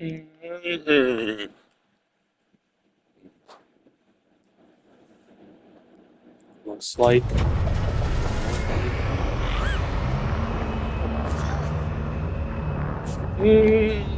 Mm-hmm. Looks like mm.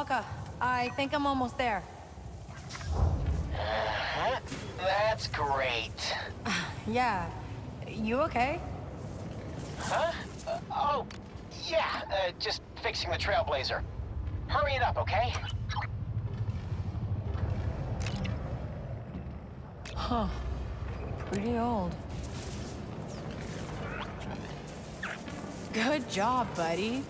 Waka, I think I'm almost there. That's great. Yeah. You okay? Huh? Uh, oh, yeah, uh, just fixing the Trailblazer. Hurry it up, okay? Huh. Pretty old. Good job, buddy.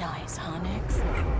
Nice, huh,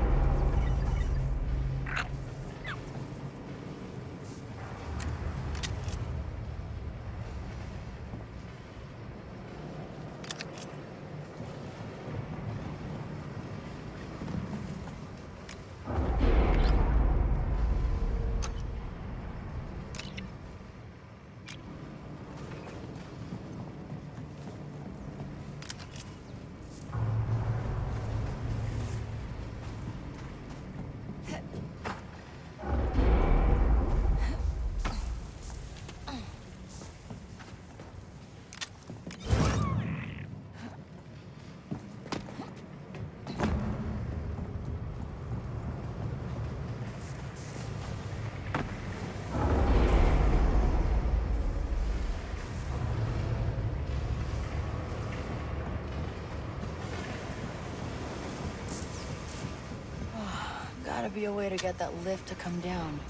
gotta be a way to get that lift to come down.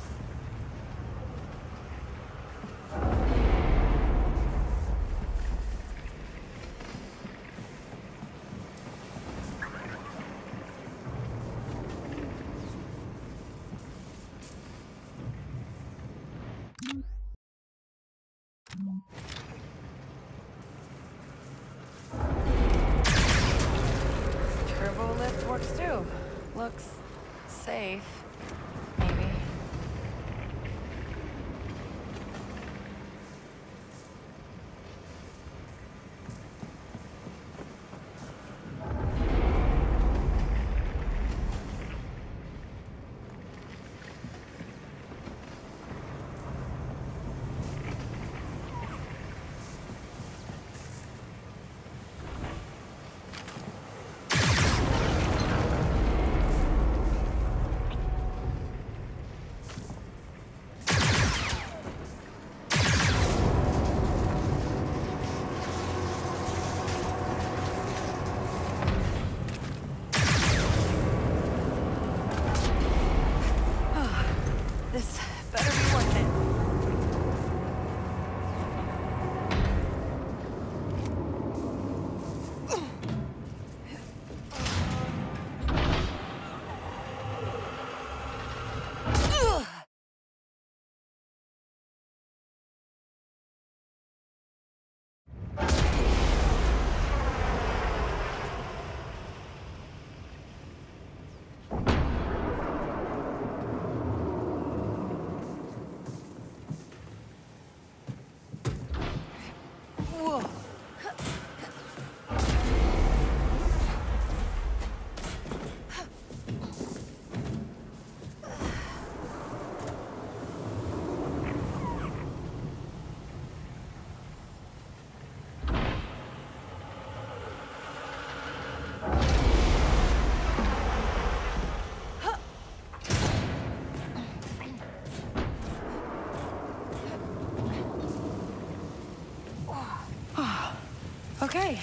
Okay.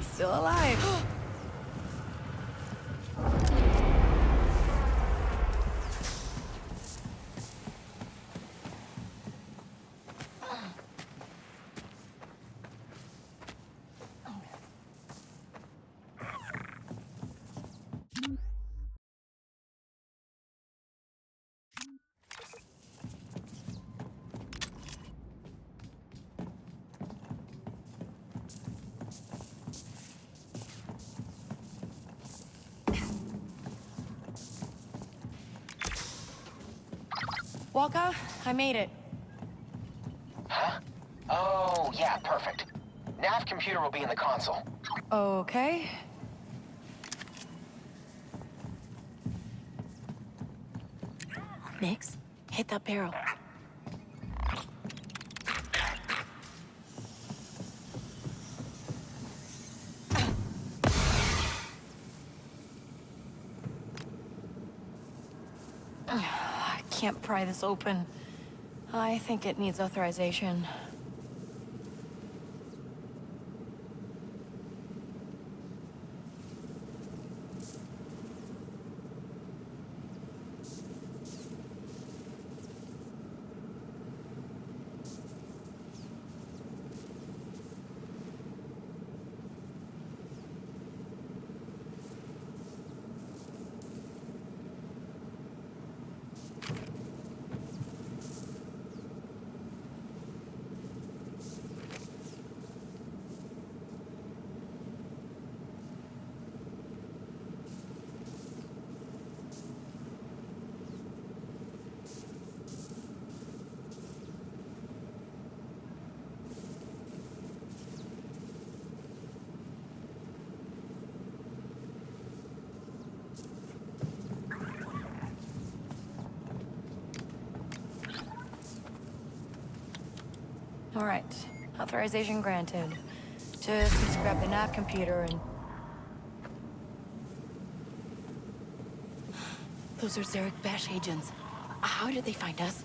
Still alive. Walker, I made it. Huh? Oh, yeah, perfect. Nav computer will be in the console. Okay. Nix, hit that barrel. I can't pry this open. I think it needs authorization. All right. Authorization granted. Just to grab the nav computer and... Those are Zerek Besh agents. How did they find us?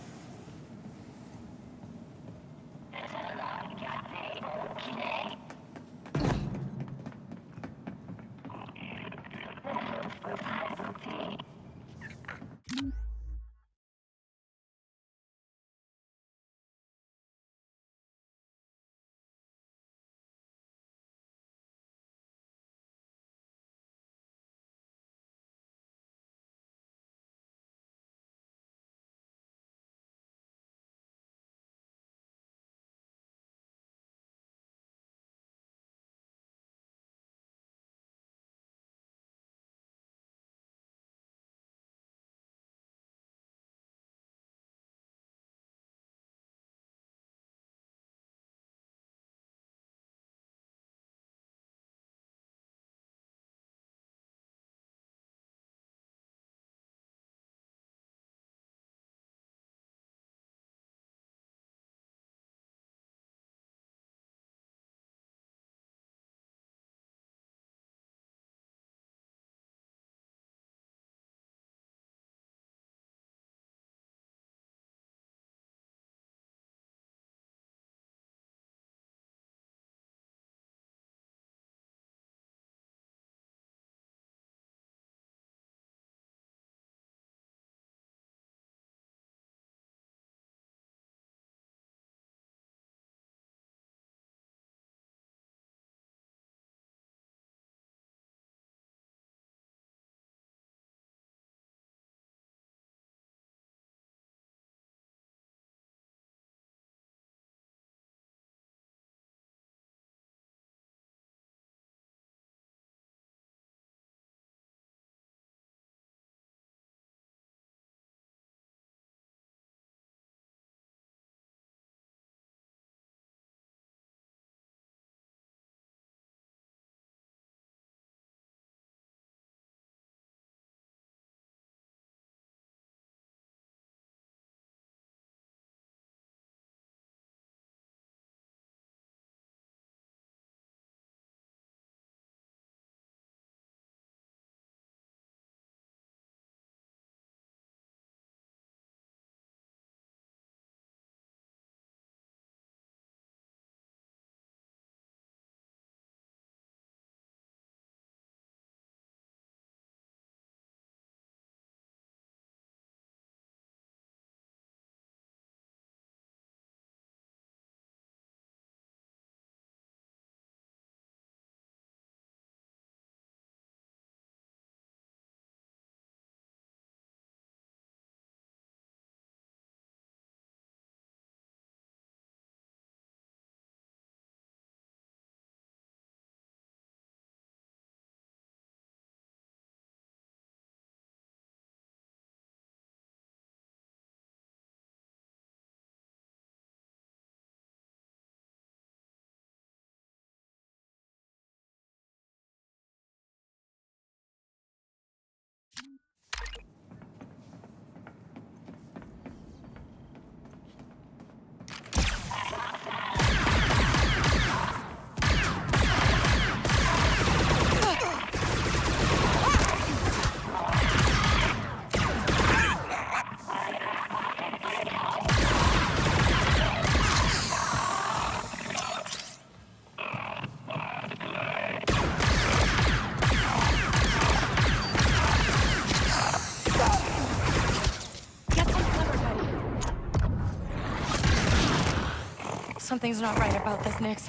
Something's not right about this, Nix.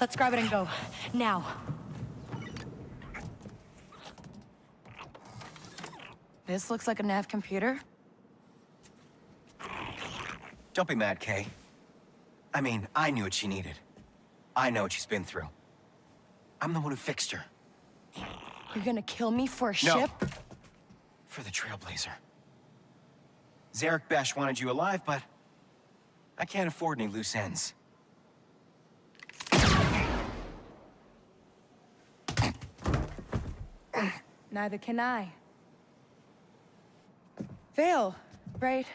Let's grab it and go. Now. This looks like a nav computer. Don't be mad, Kay. I mean, I knew what she needed. I know what she's been through. I'm the one who fixed her. You're gonna kill me for a No. ship? For the Trailblazer. Zerek Besh wanted you alive, but... I can't afford any loose ends. Neither can I. Vale, right?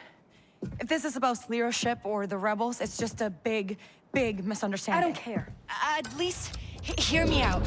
If this is about Lero's ship or the rebels, it's just a big, big misunderstanding. I don't care. At least, hear me out.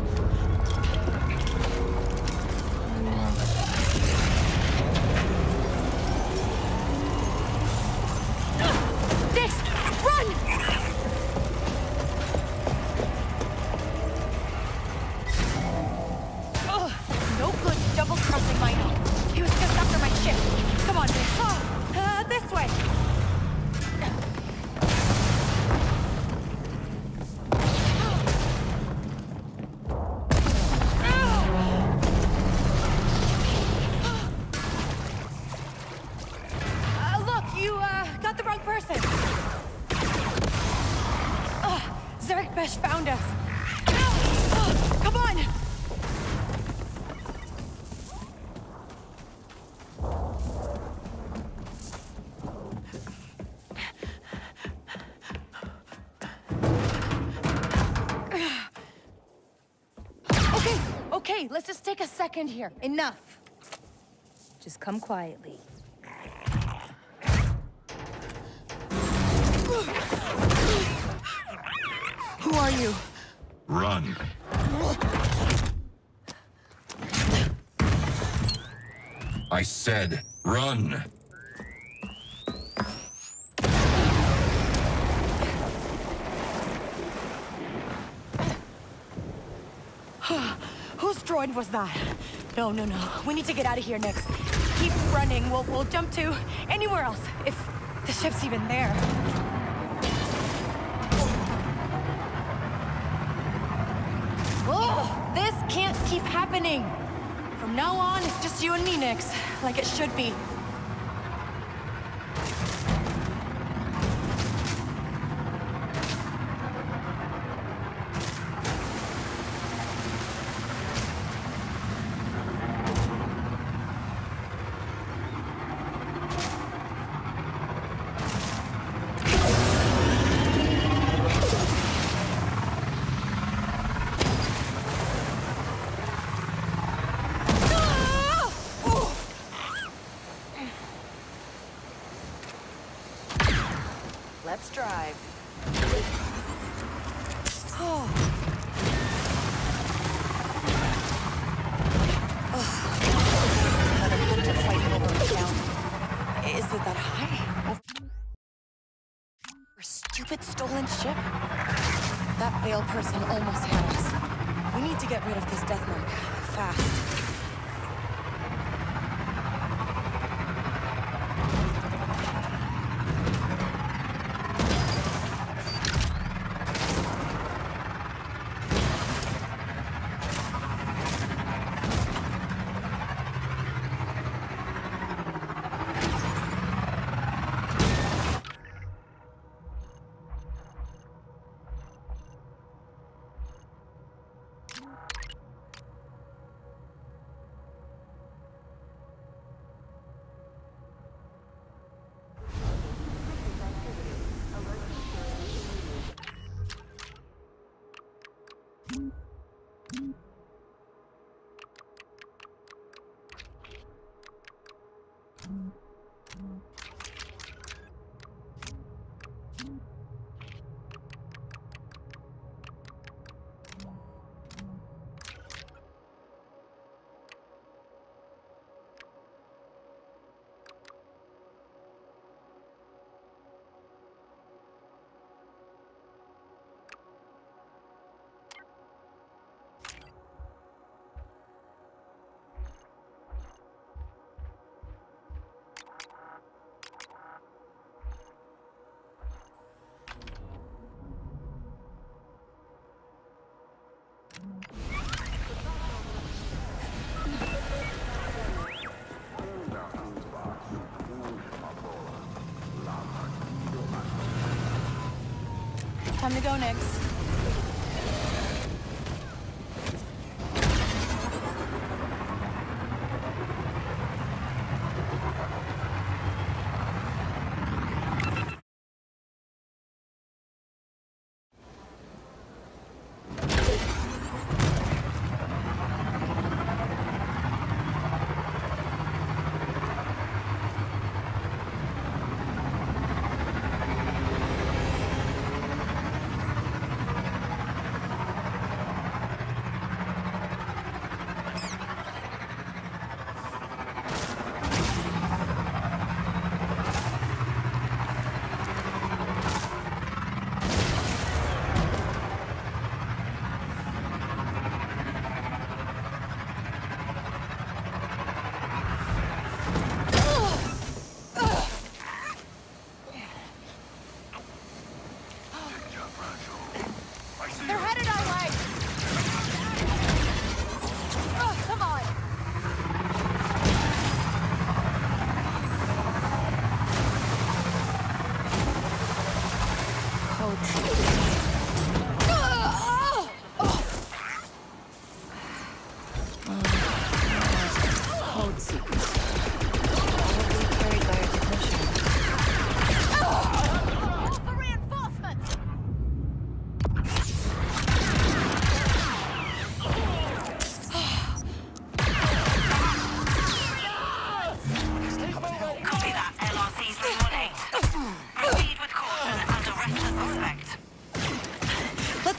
Second here. Enough. Just come quietly. Who are you? Run. I said, run. Was that? No, no, no. We need to get out of here, Nix. Keep running. We'll, we'll jump to anywhere else, if the ship's even there. Oh, this can't keep happening. From now on, it's just you and me, Nix. Like it should be. Is it that high? A stupid stolen ship? That Vale person almost had us. We need to get rid of this death mark. Fast. Time to go, Nix.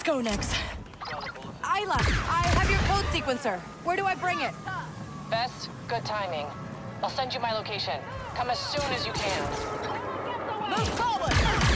go next? Isla, I have your code sequencer. Where do I bring it? Vess, good timing. I'll send you my location. Come as soon as you can. Move forward!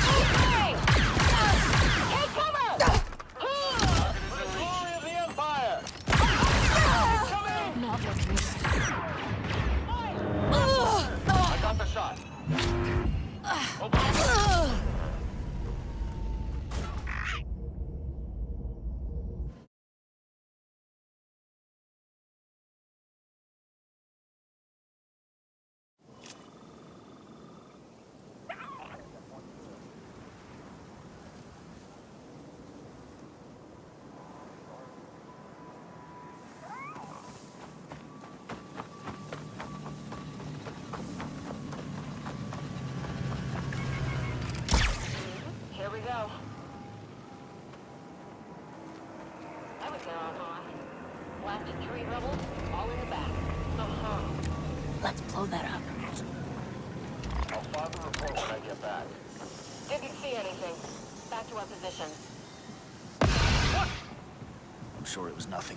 sure it was nothing.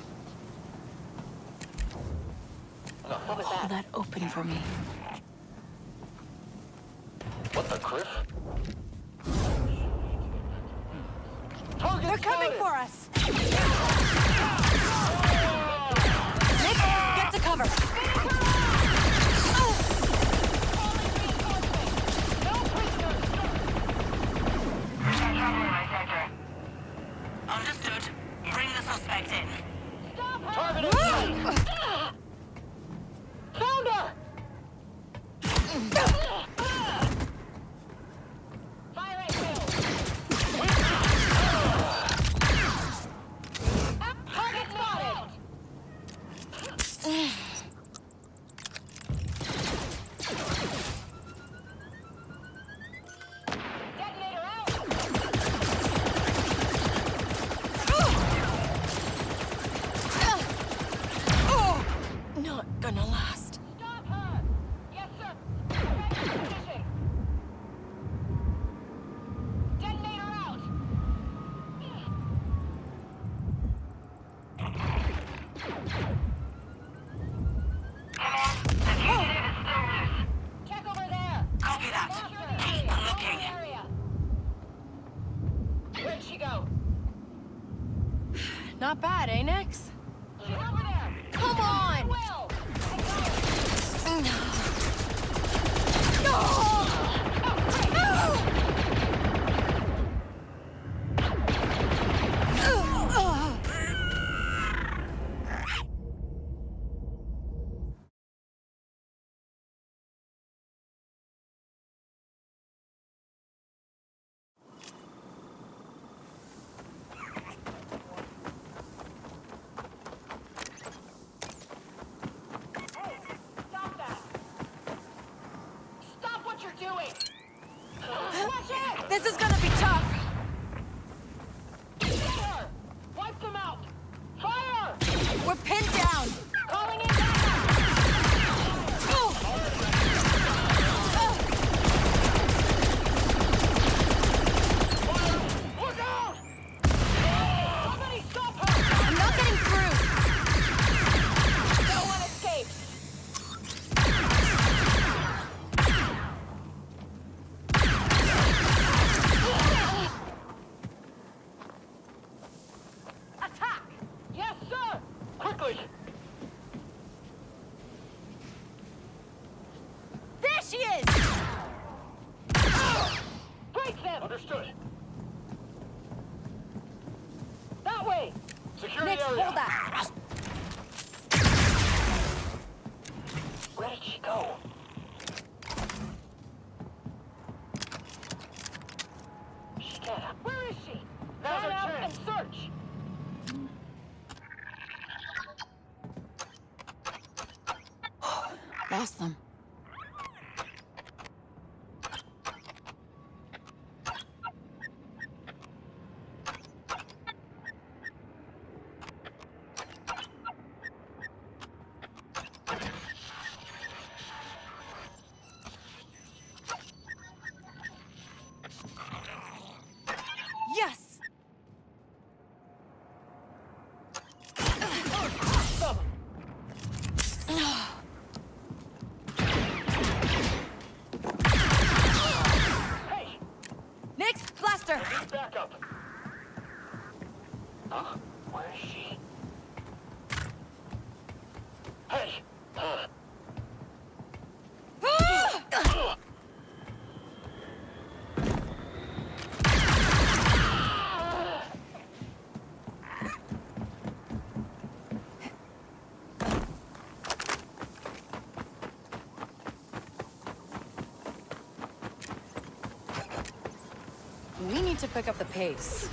What was that? Hold that open for me. What the, Griff? Not bad, eh, Nix? Lost them. Yes! Hey! Nix, blaster. Need backup! Huh? Where is she? Hey! Uh, We need to pick up the pace.